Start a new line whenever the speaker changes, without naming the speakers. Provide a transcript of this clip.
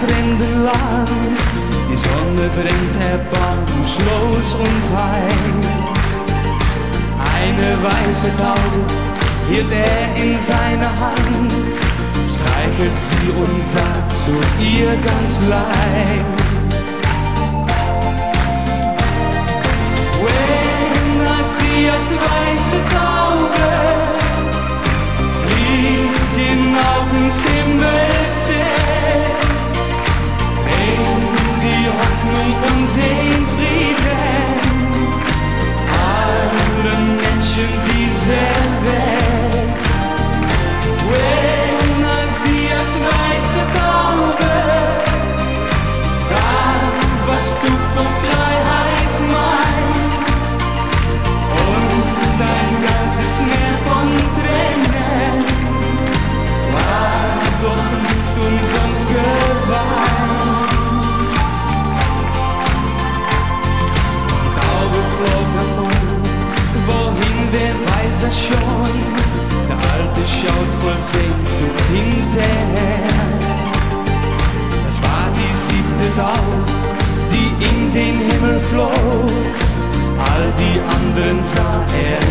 fremden Land. Die Sonne brennt erbarmungslos und heiß. Eine weiße Taube hielt er in seiner Hand, streichelt sie und sagt zu ihr ganz leid. When I see us weiße Taube, das schon. Der Alte schaut voll Sehnsucht hinterher. Es war die siebte Taube, die in den Himmel flog. All die anderen sah er.